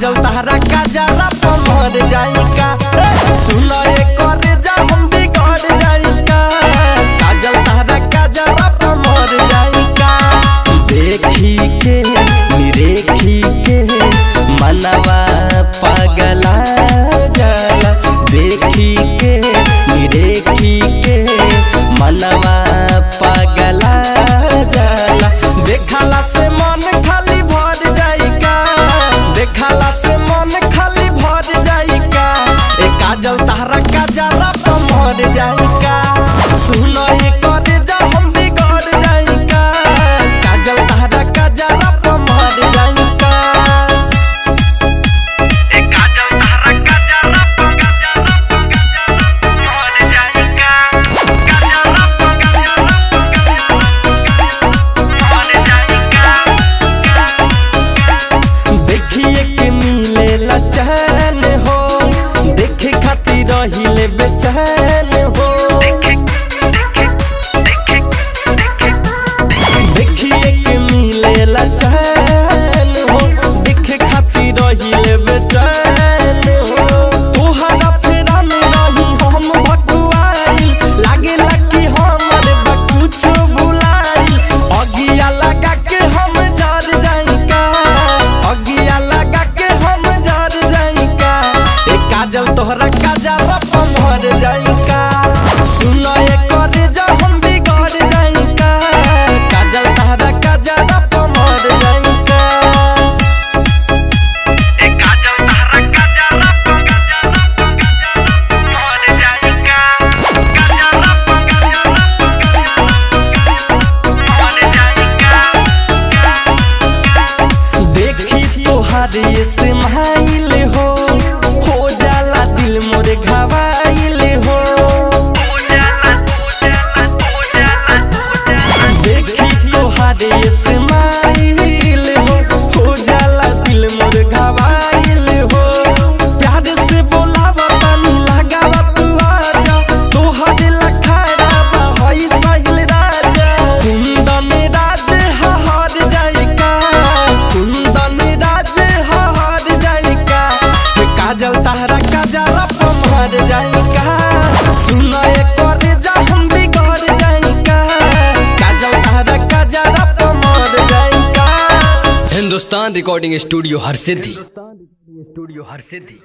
जल तहरा का काजल पर मर जाई का सुन एक और live it up. हो हो जाला दिल मोरे घवाइल हो। Hindustan recording studio Har Siddhi. Studio Har Siddhi.